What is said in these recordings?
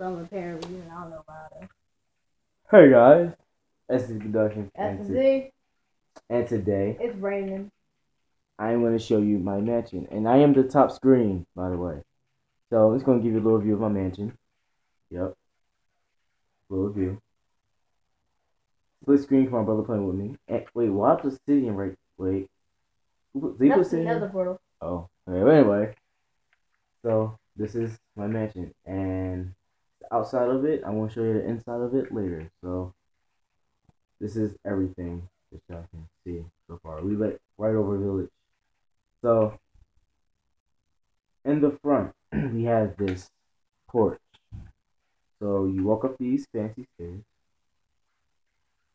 some apparently, and I don't know about it. Hey guys, SZ Productions, SZ, and today it's raining. I am going to show you my mansion, and I am the top screen, by the way. So I'm going to give you a little view of my mansion. Yep, little view. Split screen for my brother playing with me. And, wait, why was sitting right? Wait, Zeke That's another portal. Oh, okay, anyway. So this is my mansion, and outside of it, I want to show you the inside of it later. So this is everything that y'all can see so far. We like right over village. So in the front, we have this porch. So you walk up these fancy stairs.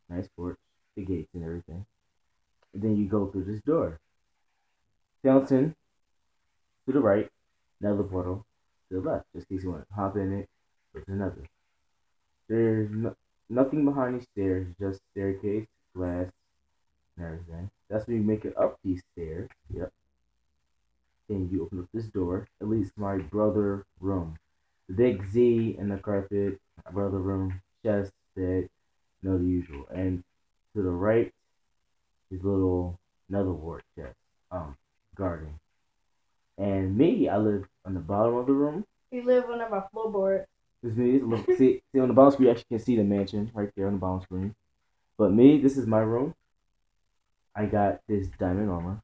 Nice porch, the gates and everything. And then you go through this door. Fountain to the right, another portal to the left, just in case you want to hop in it, to another. There's no, nothing behind these stairs, just staircase, glass, and everything. That's when you make it up these stairs. Yep. Then you open up this door. At least my brother room. The big Z in the carpet, my brother room, chest, bed, know the usual. And to the right, his little another ward chest, um, garden. And me, I live on the bottom of the room. You live under my floorboard. This is me. Look, see, see on the bottom screen, you actually can see the mansion right there on the bottom screen. But me, this is my room. I got this diamond armor.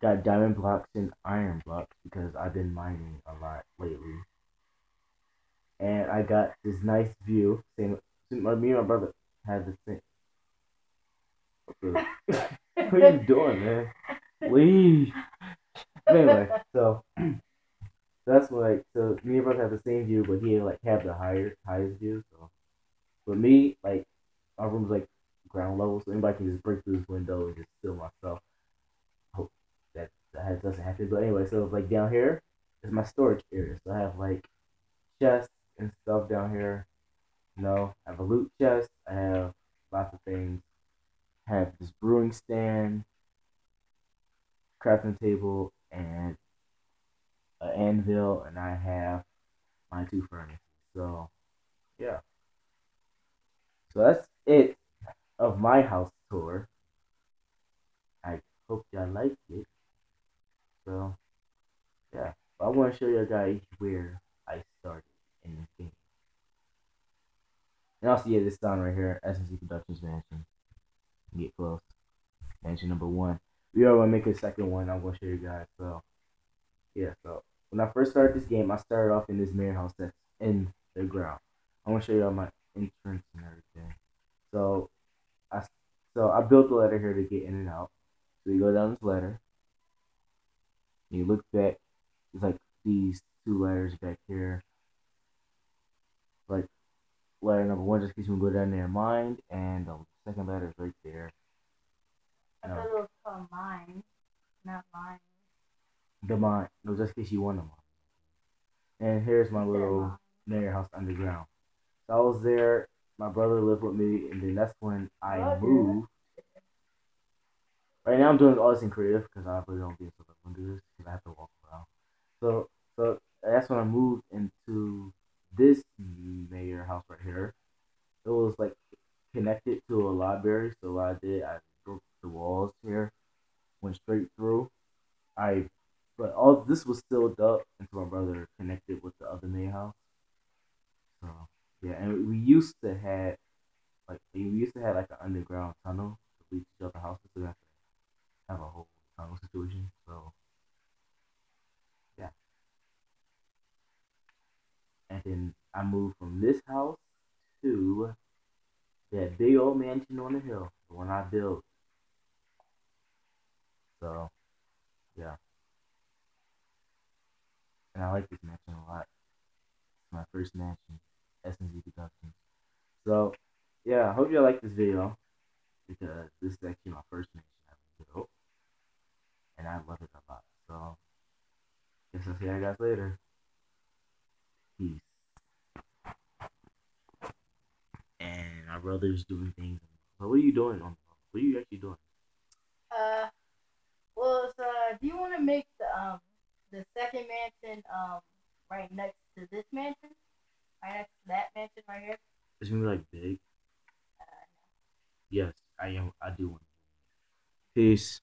Got diamond blocks and iron blocks because I've been mining a lot lately. And I got this nice view. Same, me and my brother had the same. what are you doing, man? Leave. Anyway, so that's like so me and brother have the same view, but he like have the higher highest view. So, but me like our room's like ground level, so anybody can just break through this window and just steal my stuff. Hope that that doesn't happen. But anyway, so like down here is my storage area. So I have like chests and stuff down here. You know, I have a loot chest. I have lots of things. I have this brewing stand, crafting table, anvil, and I have my two furnaces. So, yeah. So that's it of my house tour. I hope y'all liked it. So, yeah. I want to show you guys where I started in this game. And also, yeah, this sign right here, SNC Productions Mansion. Get close. Mansion number one. We are going to make a second one. I'm going to show you guys. So, yeah, so when I first started this game, I started off in this main house that's in the ground. I'm gonna show you all my entrance and everything. So, I so I built the ladder here to get in and out. So you go down this ladder. You look back. It's like these two ladders back here. Like ladder number one, just in case you want go down there and mine, and the second ladder is right there. I thought it was called mine, not mine. The mine. No, just in case you want them. And here's my little. Mayor House underground. So I was there. My brother lived with me, and then that's when I Oh, yeah. moved. Right now, I'm doing all this in creative because I really don't be able to do this because I have to walk around. So, so that's when I moved into this mayor house right here. It was like connected to a library. So what I did, I broke the walls here, went straight through. I, but all this was sealed up until my brother connected with the other mayor house. So yeah, and we used to have like we used to have like an underground tunnel to reach the other houses. So we have to have a whole tunnel situation. So yeah, and then I moved from this house to that big old mansion on the hill, the one I built. So yeah, and I like this mansion a lot. It's my first mansion. SNZ Productions. So, yeah, I hope you like this video because this is actually my first mission I've built, and I love it a lot. So, guess I'll see you guys later. Peace. And my brother's doing things. What are you doing on? What are you actually doing? Uh, well, uh, do you want to make the um the second mansion um right next to this mansion? right next to that mansion right here. It's gonna be like big. Uh, Yes, I am. I do want. Peace.